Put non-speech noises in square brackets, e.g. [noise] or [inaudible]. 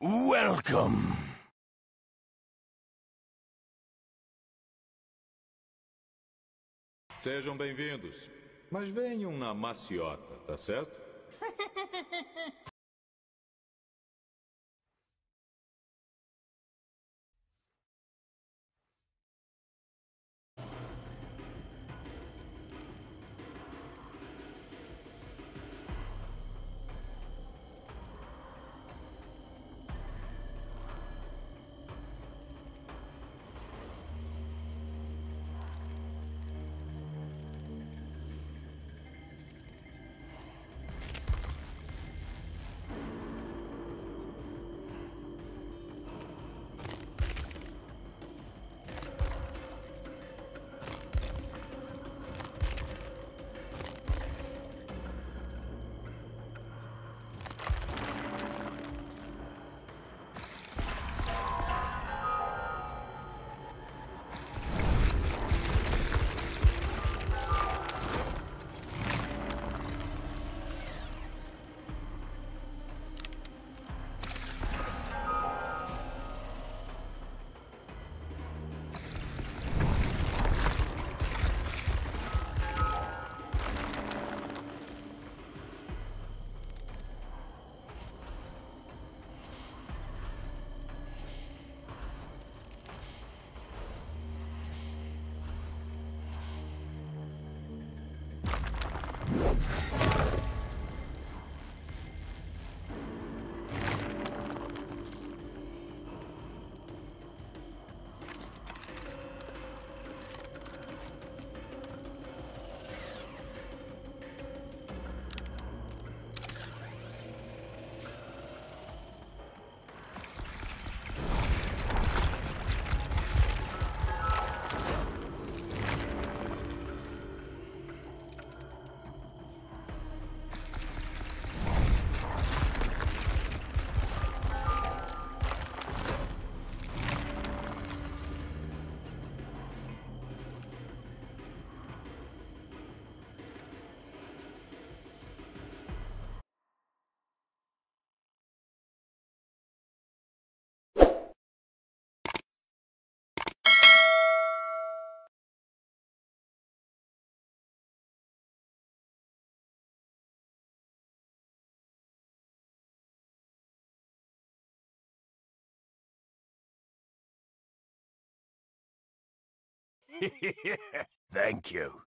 Welcome. Sejam bem-vindos. Mas venham na maciota, tá certo? [laughs] Oh! [laughs] Thank you.